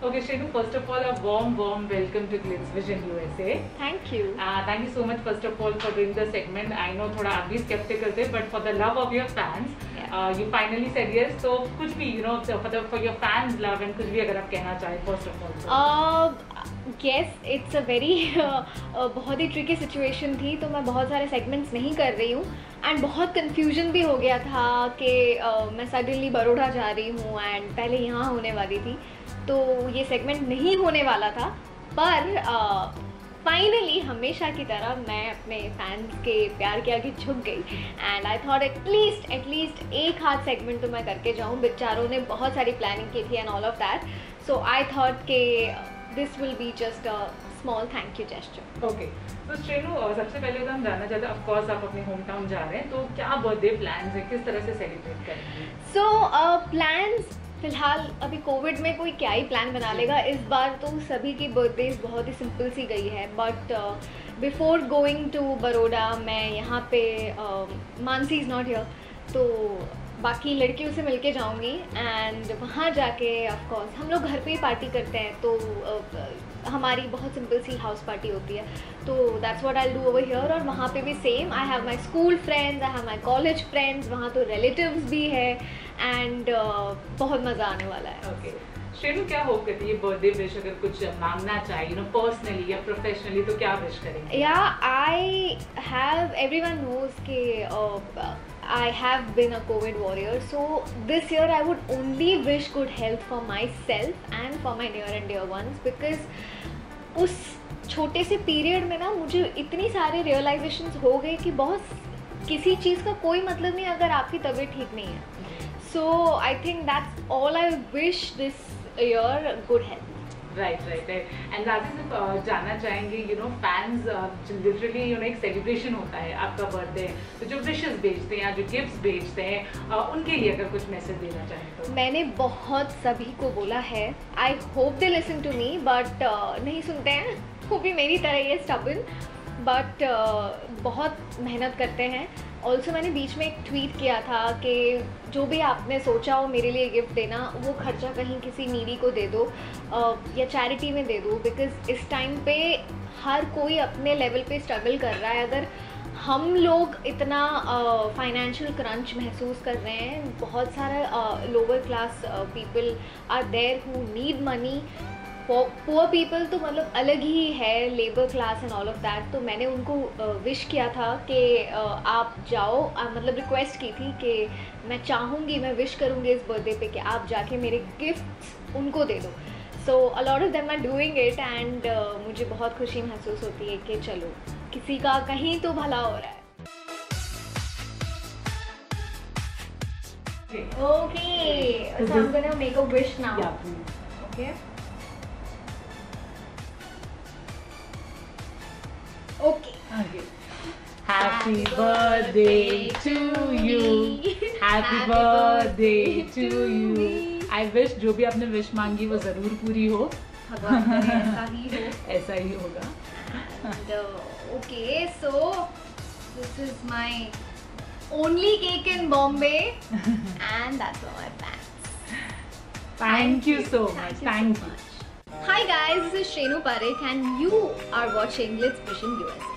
Okay, Shenu, first of all, a warm, warm welcome to Glitz Vision USA. Thank you. Uh, thank you so much, first of all, for doing the segment. I know थोड़ा आप भी skeptical थे, but for the love of your fans, Yeah. uh, you finally said yes. So कुछ भी, you know, so for the for your fans' love and कुछ भी अगर आप कहना चाहें, first of all. So. Uh, yes, it's a very uh, uh, बहुत ही tricky situation थी तो मैं बहुत सारे सेगमेंट्स नहीं कर रही हूँ एंड बहुत कंफ्यूजन भी हो गया था कि uh, मैं सडनली बड़ोड़ा जा रही हूँ एंड पहले यहाँ होने वाली थी तो ये सेगमेंट नहीं होने वाला था पर फाइनली हमेशा की तरह मैं अपने फैंस के प्यार के आगे झुक गई। And I thought at least at least एक हाथ सेगमेंट तो मैं करके जाऊँ। बेचारों ने बहुत सारी प्लानिंग की थी and all of that so I thought के this will be just a small thank you gesture okay तो uh, सबसे पहले तो हम जानना चाहते हैं ऑफकोर्स आप अपने होम टाउन जा रहे हैं तो क्या बर्थडे प्लान्स है? किस तरह से सेलिब्रेट करेंगे? सो प्लान्स फ़िलहाल, अभी कोविड में कोई क्या ही प्लान बना लेगा? इस बार तो सभी की बर्थडेज बहुत ही सिंपल सी गई है but before going to Baroda मैं यहाँ पे मानसी इज़ नॉट हियर तो बाकी लड़कियों से मिलके जाऊँगी एंड वहाँ जाके ऑफ़ कोर्स हम लोग घर पे ही पार्टी करते हैं तो uh, हमारी बहुत सिंपल सी हाउस पार्टी होती है। तो that's what I do over here और वहाँ पे भी same I have my school friends I have my college friends वहाँ तो रिलेटिव्स भी है एंड uh, बहुत मज़ा आने वाला है। ओके श्रेनु क्या होप करती है बर्थडे विश अगर कुछ मांगना चाहिए नो पर्सनली या प्रोफेशनली तो क्या विश करेंगे? Yeah, I have, everyone knows कि I have been a COVID warrior. So this year I would only wish good health for myself and for my near and dear ones because उस छोटे से period में ना मुझे इतनी सारे realisations हो गए कि बहुत किसी चीज़ का कोई मतलब नहीं अगर आपकी तबीयत ठीक नहीं है so I think that's all I wish this year good health right right right and Raazi से जानना चाहेंगे you know fans literally you know एक सेलिब्रेशन होता है आपका बर्थडे तो जो विशेस भेजते हैं या जो गिफ्ट्स भेजते हैं uh, उनके लिए अगर कुछ मैसेज देना चाहें तो। मैंने बहुत सभी को बोला है I hope they listen to me but नहीं सुनते हैं। वो भी मेरी तरह ही है स्टबन बट बहुत मेहनत करते हैं। ऑल्सो मैंने बीच में एक ट्वीट किया था कि जो भी आपने सोचा हो मेरे लिए गिफ्ट देना, वो खर्चा कहीं किसी नीडी को दे दो या चैरिटी में दे दो बिकॉज़ इस टाइम पे हर कोई अपने लेवल पे स्ट्रगल कर रहा है। अगर हम लोग इतना फाइनेंशियल क्रंच महसूस कर रहे हैं, बहुत सारा lower class people are there who need money poor people तो मतलब अलग ही है labour class and all of that तो मैंने उनको विश किया था कि आप जाओ मतलब रिक्वेस्ट की थी कि मैं चाहूँगी मैं विश करूँगी इस बर्थडे पे कि आप जाके मेरे गिफ्ट्स उनको दे दो so a lot of them are doing it and मुझे बहुत खुशी महसूस होती है कि चलो किसी का कहीं तो भला हो रहा है Okay. Okay, So I'm gonna make a wish now. Yeah, please. Okay. Okay. Okay. Happy birthday to you. Happy birthday to you. I wish जो भी आपने विश मांगी वो ज़रूर पूरी हो भगवान ऐसा ही हो. ऐसा ही होगा And, uh, okay, so this is my only cake in Bombay, and that's all my plans. Thank you so Hi guys, this is Shenu Parekh, and you are watching Let's Vision USA.